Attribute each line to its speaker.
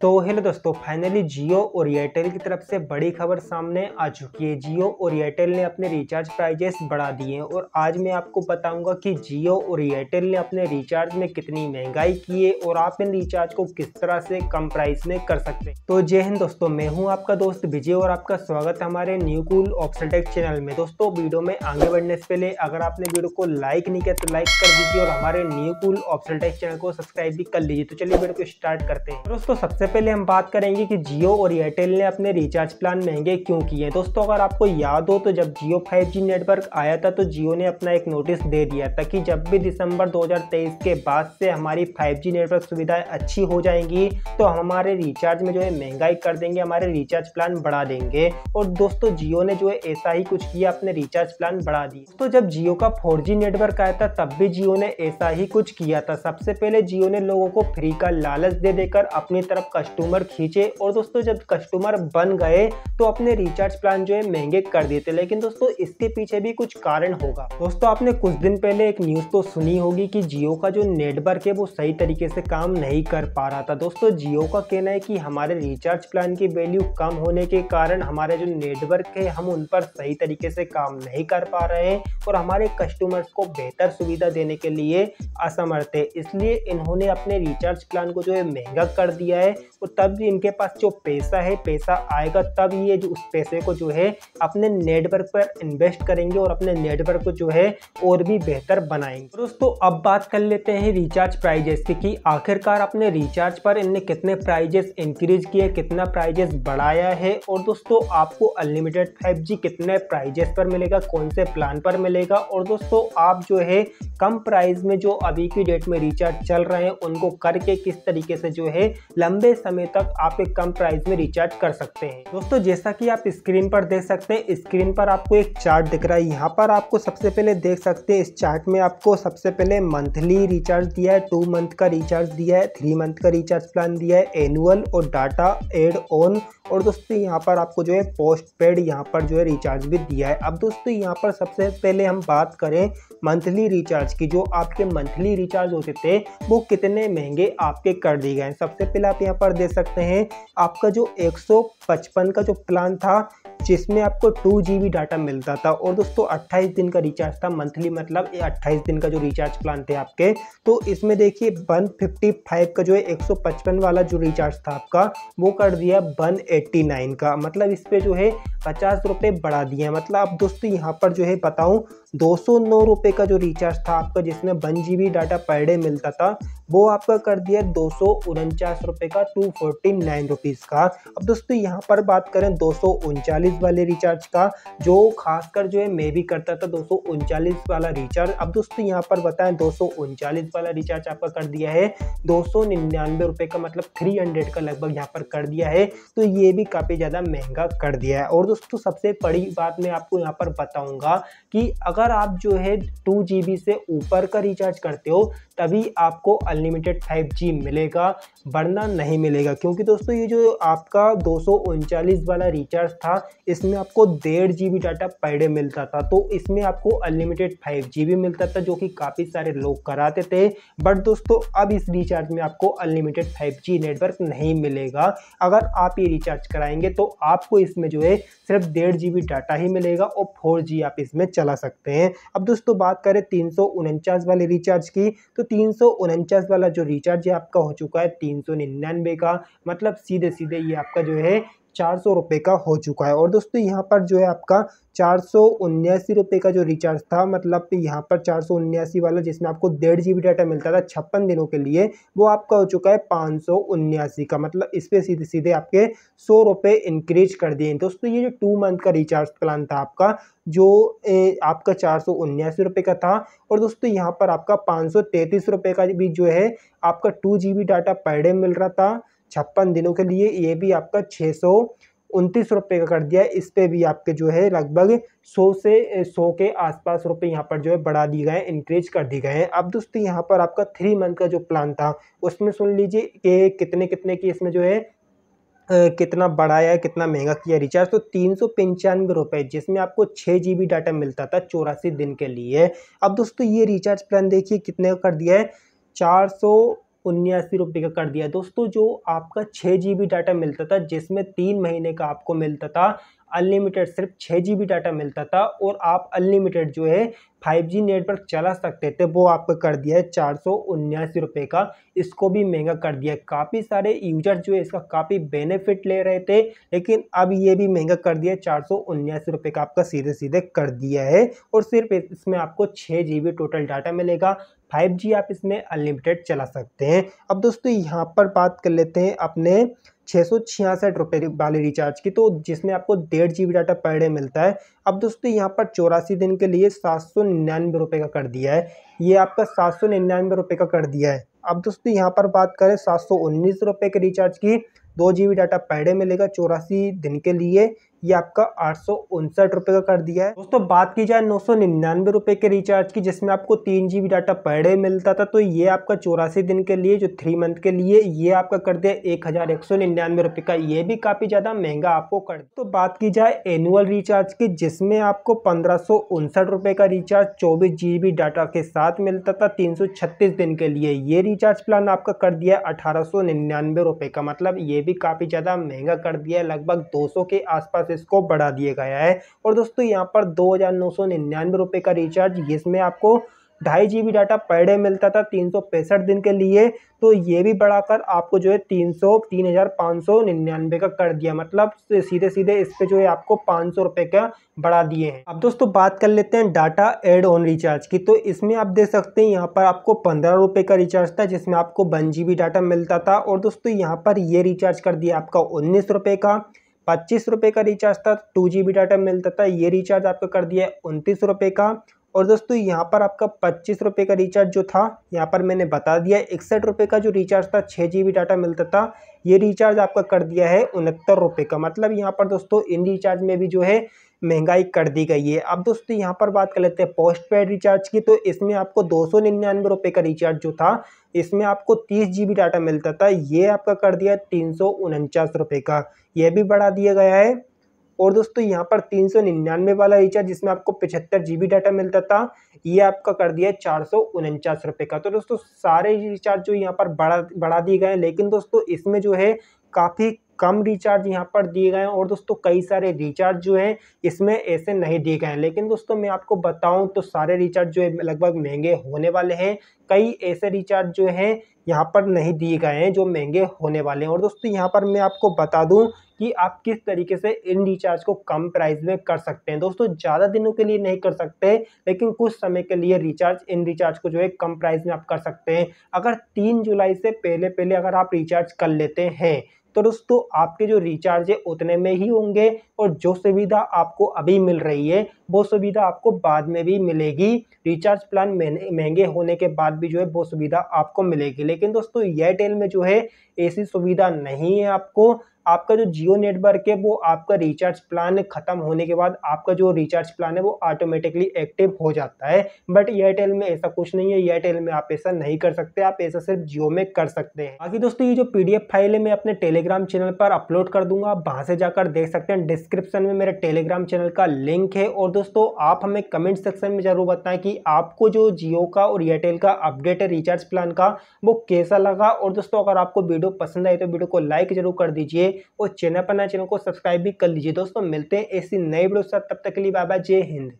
Speaker 1: तो हेलो दोस्तों फाइनली जियो और एयरटेल की तरफ़ से बड़ी खबर सामने आ चुकी है। जियो और एयरटेल ने अपने रिचार्ज प्राइजेस बढ़ा दिए हैं और आज मैं आपको बताऊँगा कि जियो और एयरटेल ने अपने रिचार्ज में कितनी महँगाई की है और आप इन रिचार्ज को किस तरह से कम प्राइस में कर सकते हैं। तो जय हिंद दोस्तों, मैं हूँ आपका दोस्त विजय और आपका स्वागत है हमारे न्यू कूल ऑप्शनटेक चैनल में। दोस्तों, वीडियो में आगे बढ़ने से पहले अगर आपने वीडियो को लाइक नहीं किया तो लाइक कर दीजिए और हमारे new cool option tech channel को सब्सक्राइब भी कर लीजिए। तो चलिए वीडियो को स्टार्ट करते हैं। दोस्तों, सबसे सबसे पहले हम बात करेंगे कि जियो और एयरटेल ने अपने रिचार्ज प्लान महँगे क्यों किए दोस्तों, अगर आपको याद हो तो जब जियो 5G नेटवर्क आया था तो जियो ने अपना एक नोटिस दे दिया था कि जब भी दिसंबर 2023 के बाद से हमारी 5G नेटवर्क सुविधाएँ अच्छी हो जाएँगी तो हम हमारे रिचार्ज में जो है महँगाई कर देंगे, हमारे रिचार्ज प्लान बढ़ा देंगे। और दोस्तों, जियो ने जो है ऐसा ही कुछ किया, अपने रिचार्ज प्लान बढ़ा दिए। तो जब जियो का फोर नेटवर्क आया था, तब भी जियो ने ऐसा ही कुछ किया था। सबसे पहले जियो ने लोगों को फ्री का लालच दे देकर अपनी तरफ़ कस्टमर खींचे और दोस्तों जब कस्टमर बन गए तो अपने रिचार्ज प्लान जो है महँगे कर थे लेकिन दोस्तों, इसके पीछे भी कुछ कारण होगा। दोस्तों, आपने कुछ दिन पहले एक न्यूज़ तो सुनी होगी कि जियो का जो नेटवर्क है, वो सही तरीके से काम नहीं कर पा रहा था। दोस्तों, जियो का कहना है कि हमारे रिचार्ज प्लान की वैल्यू कम होने के कारण हमारे जो नेटवर्क है, हम उन पर सही तरीके से काम नहीं कर पा रहे हैं और हमारे कस्टमर्स को बेहतर सुविधा देने के लिए असमर्थ है। इसलिए इन्होंने अपने रिचार्ज प्लान को जो है महँगा कर दिया है और तब इनके पास जो पैसा है, पैसा आएगा तब ये जो उस पैसे को जो है अपने नेटवर्क पर इन्वेस्ट करेंगे और अपने नेटवर्क को जो है और भी बेहतर बनाएँगे। दोस्तों, अब बात कर लेते हैं रिचार्ज प्राइजेस की कि आखिरकार अपने रिचार्ज पर इनने कितने प्राइजेस इंक्रीज किए, कितना प्राइजेस बढ़ाया है? और दोस्तों, आपको अनलिमिटेड फाइव कितने प्राइजेस पर मिलेगा, कौन से प्लान पर मिलेगा? और दोस्तों, आप जो है कम प्राइस में जो अभी की डेट में रिचार्ज चल रहे हैं, उनको करके किस तरीके से जो है लंबे समय तक आप एक कम प्राइस में रिचार्ज कर सकते हैं। दोस्तों, जैसा कि आप स्क्रीन पर देख सकते हैं स्क्रीन पर आपको एक चार्ट दिख रहा है। यहाँ पर आपको सबसे पहले देख सकते हैं, इस चार्ट में आपको सबसे पहले मंथली रिचार्ज दिया है टू मंथ का रिचार्ज दिया है थ्री मंथ का रिचार्ज प्लान दिया है एनुअल और डाटा एड ऑन और दोस्तों, यहाँ पर आपको जो है पोस्ट पेड यहाँ पर जो है रिचार्ज भी दिया है। अब दोस्तों, यहाँ पर सबसे पहले हम बात करें मंथली रिचार्ज की। जो आपके मंथली रिचार्ज होते थे, वो कितने महँगे आपके कर दिए गए सबसे पहले आप यहाँ दे सकते हैं। आपका जो 155 का जो प्लान था, जिसमें आपको टू जी डाटा मिलता था, और दोस्तों 28 दिन का रिचार्ज था मंथली मतलब 28 दिन का जो रिचार्ज प्लान थे आपके तो इसमें देखिए 155 का जो है 155 वाला जो रिचार्ज था आपका, वो कर दिया 189 का। मतलब इस पर जो है पचास रुपये बढ़ा दिए मतलब अब दोस्तों यहाँ पर जो है बताऊँ दो रुपये का जो रिचार्ज था आपका, जिसमें one G data per day मिलता था, वो आपका कर दिया दो रुपये का टू फोर्टी नाइन रुपीज़ का। अब दोस्तों, यहाँ पर बात करें दो वाले रिचार्ज का, जो खासकर जो है मैं भी करता था, दो वाला रिचार्ज अब दोस्तों, यहाँ पर बताएँ, दो वाला रिचार्ज आपका कर दिया है, दो रुपये का मतलब थ्री हंड्रेड का लगभग यहाँ पर कर दिया है तो ये भी काफ़ी ज़्यादा महँगा कर दिया है। और दोस्तों, सबसे बड़ी बात मैं आपको यहाँ पर बताऊँगा कि अगर आप जो है टू जी से ऊपर का रिचार्ज करते हो, तभी आपको अनलिमिटेड फाइव जी मिलेगा, वरना नहीं मिलेगा। क्योंकि दोस्तों, ये जो आपका दो वाला रिचार्ज था, इसमें आपको डेढ़ GB डाटा पर डे मिलता था। तो इसमें आपको अनलिमिटेड 5G भी मिलता था, जो कि काफ़ी सारे लोग कराते थे। बट दोस्तों, अब इस रिचार्ज में आपको अनलिमिटेड 5G नेटवर्क नहीं मिलेगा। अगर आप ये रिचार्ज कराएँगे तो आपको इसमें जो है सिर्फ़ डेढ़ जी डाटा ही मिलेगा और फोर आप इसमें चला सकते हैं। अब दोस्तों बात करें तीन सौ उनचास वाले रिचार्ज की तो तीन सौ उनचास वाला जो रिचार्ज है, आपका हो चुका है तीन सौ निन्यानवे का। मतलब सीधे सीधे ये आपका जो है चार सौ रुपये का हो चुका है। और दोस्तों यहाँ पर जो है आपका चार सौ उन्यासी रुपये का जो रिचार्ज था मतलब यहाँ पर चार सौ उन्यासी वाला जिसमें आपको डेढ़ जी बी डाटा मिलता था छप्पन दिनों के लिए वो आपका हो चुका है पाँच सौ उन्यासी का। मतलब इस पर सीधे सीधे आपके सौ रुपये इंक्रीज कर दिए दोस्तों ये जो टू मंथ का रिचार्ज प्लान था आपका जो ए, आपका चार सौ उन्यासी रुपये का था और दोस्तों यहाँ पर आपका पाँच सौ तैंतीस रुपये का भी जो है आपका two G B data per day मिल रहा था। छप्पन दिनों के लिए ये भी आपका छः सौ उनतीस रुपये का कर दिया है। इस पर भी आपके जो है लगभग सौ से सौ के आसपास रुपए यहाँ पर जो है बढ़ा दिए गए हैं इंक्रीज कर दिए गए हैं। अब दोस्तों यहाँ पर आपका थ्री मंथ का जो प्लान था, उसमें सुन लीजिए कि कितने कितने की इसमें जो है कितना बढ़ाया है, कितना महँगा किया रिचार्ज तो तीन सौ पंचानवे रुपये जिसमें आपको छः जी बी डाटा मिलता था चौरासी दिन के लिए। अब दोस्तों ये रिचार्ज प्लान देखिए कितने का कर दिया है, चार सौ उन्यासी रुपये का कर दिया। दोस्तों, जो आपका छः जी बी डाटा मिलता था, जिसमें तीन महीने का आपको मिलता था अनलिमिटेड सिर्फ़ छः जी डाटा मिलता था और आप अनलिमिटेड जो है फाइव जी नेटवर्क चला सकते थे, वो आपको कर दिया है चार सौ उन्यासी रुपये का। इसको भी महँगा कर दिया काफ़ी सारे यूज़र जो है इसका काफ़ी बेनिफिट ले रहे थे, लेकिन अब ये भी महँगा कर दिया चार सौ उन्यासी रुपये का आपका सीधे सीधे कर दिया है और सिर्फ़ इसमें आपको छः जी टोटल डाटा मिलेगा। फाइव जी आप इसमें अनलिमिटेड चला सकते हैं। अब दोस्तों, यहाँ पर बात कर लेते हैं अपने छः सौ छियासठ रुपये वाले रिचार्ज की तो जिसमें आपको डेढ़ जीबी डाटा पर डे मिलता है। अब दोस्तों, यहाँ पर चौरासी दिन के लिए सात सौ निन्यानवे रुपये का कर दिया है। ये आपका सात सौ निन्यानवे रुपये का कर दिया है। अब दोस्तों, यहाँ पर बात करें सात सौ उन्नीस रुपये के रिचार्ज की, दो जीबी डाटा पर डे मिलेगा चौरासी दिन के लिए। ये आपका आठ सौ रुपये का कर दिया है। दोस्तों, बात की जाए नौ सौ निन्यानवे रुपये के रिचार्ज की, जिसमें आपको तीन जी डाटा पर डे मिलता था तो ये आपका चौरासी दिन के लिए, जो थ्री मंथ के लिए, ये आपका कर दिया एक हज़ार एक सौ निन्यानवे रुपये का। ये भी काफ़ी ज़्यादा महँगा आपको कर दिया। तो बात की जाए एनुअल रिचार्ज की, जिसमें आपको पंद्रह उनसठ रुपये का रिचार्ज चौबीस जी डाटा के साथ मिलता था, तीन सौ छत्तीस दिन के लिए। ये रिचार्ज प्लान आपका कर दिया अठारह सौ निन्यानवे रुपये का। मतलब ये भी काफ़ी ज़्यादा महँगा कर दिया है, लगभग दो सौ के आसपास इसको बढ़ा दिया गया है। और दोस्तों, यहाँ पर दो हज़ार नौ सौ निन्यानवे रुपये का रिचार्ज जिसमें आपको ढाई जी डाटा पर डे मिलता था तीन सौ पैंसठ दिन के लिए। तो ये भी बढ़ाकर आपको जो है तीन सौ, तीन हज़ार पाँच सौ निन्यानवे का कर दिया। मतलब सीधे सीधे इस पे जो है आपको पाँच सौ रुपये का बढ़ा दिए हैं। अब दोस्तों, बात कर लेते हैं डाटा एड ऑन रिचार्ज की। तो इसमें आप देख सकते हैं, यहाँ पर आपको पंद्रह रुपये का रिचार्ज था, जिसमें आपको वन जी डाटा मिलता था। और दोस्तों, यहाँ पर ये रिचार्ज कर दिया आपका उन्नीस रुपये का। पच्चीस रुपये का रिचार्ज था टू जी बी डाटा मिलता था, ये रिचार्ज आपका कर दिया है उनतीस रुपये का। और दोस्तों, यहाँ पर आपका पच्चीस रुपये का रिचार्ज जो था, यहाँ पर मैंने बता दिया, इकसठ रुपये का जो रिचार्ज था छः जी बी डाटा मिलता था, ये रिचार्ज आपका कर दिया है उनहत्तर रुपये का। मतलब यहाँ पर दोस्तों, इन रिचार्ज में भी जो है महँगाई कर दी गई है। अब दोस्तों, यहाँ पर बात कर लेते हैं पोस्ट पेड रिचार्ज की। तो इसमें आपको दो सौ निन्यानवे रुपये का रिचार्ज जो था, इसमें आपको तीस जी बी डाटा मिलता था। ये आपका कर दिया तीन सौ उनचास रुपये का। यह भी बढ़ा दिया गया है। और दोस्तों, यहाँ पर तीन सौ निन्यानवे वाला रिचार्ज जिसमें आपको पचहत्तर जी बी डाटा मिलता था, ये आपका कर दिया चार सौ उनचास रुपये का। तो दोस्तों, सारे रिचार्ज जो यहाँ पर बढ़ा बढ़ा दिए गए हैं। लेकिन दोस्तों, इसमें जो है, काफ़ी कम रिचार्ज यहाँ पर दिए गए हैं और दोस्तों कई सारे रिचार्ज जो हैं, इसमें ऐसे नहीं दिए गए हैं। लेकिन दोस्तों मैं आपको बताऊँ तो सारे रिचार्ज जो है, लगभग महँगे होने वाले हैं। कई ऐसे रिचार्ज जो हैं, यहाँ पर नहीं दिए गए हैं जो महँगे होने वाले हैं। और दोस्तों यहाँ पर मैं आपको बता दूँ कि आप किस तरीके से इन रिचार्ज को कम प्राइस में कर सकते हैं। दोस्तों ज़्यादा दिनों के लिए नहीं कर सकते, लेकिन कुछ समय के लिए रिचार्ज इन रिचार्ज को जो है कम प्राइस में आप कर सकते हैं। अगर तीन जुलाई से पहले पहले अगर आप रिचार्ज कर लेते हैं तो दोस्तों, आपके जो रिचार्ज है, उतने में ही होंगे और जो सुविधा आपको अभी मिल रही है, वो सुविधा आपको बाद में भी मिलेगी। रिचार्ज प्लान महँगे होने के बाद भी जो है, वो सुविधा आपको मिलेगी। लेकिन दोस्तों एयरटेल में जो है, ऐसी सुविधा नहीं है आपको। आपका जो जियो नेटवर्क है, वो आपका रिचार्ज प्लान खत्म होने के बाद आपका जो रिचार्ज प्लान है, वो ऑटोमेटिकली एक्टिव हो जाता है। बट एयरटेल में ऐसा कुछ नहीं है। एयरटेल में आप ऐसा नहीं कर सकते। आप ऐसा सिर्फ़ जियो में कर सकते हैं। बाकी दोस्तों, ये जो पीडीएफ फ़ाइल है, मैं अपने टेलीग्राम चैनल पर अपलोड कर दूँगा। आप वहाँ से जाकर देख सकते हैं। डिस्क्रिप्शन में मेरे टेलीग्राम चैनल का लिंक है। और दोस्तों, आप हमें कमेंट सेक्शन में ज़रूर बताएँ कि आपको जो जियो का और एयरटेल का अपडेट है रिचार्ज प्लान का, वो कैसा लगा? और दोस्तों, अगर आपको वीडियो पसंद आई तो वीडियो को लाइक ज़रूर कर दीजिए। और चैनल पर ना चैनल को सब्सक्राइब भी कर लीजिए। दोस्तों, मिलते हैं ऐसी नई वीडियो तब तक के लिए बाबा जय हिंद।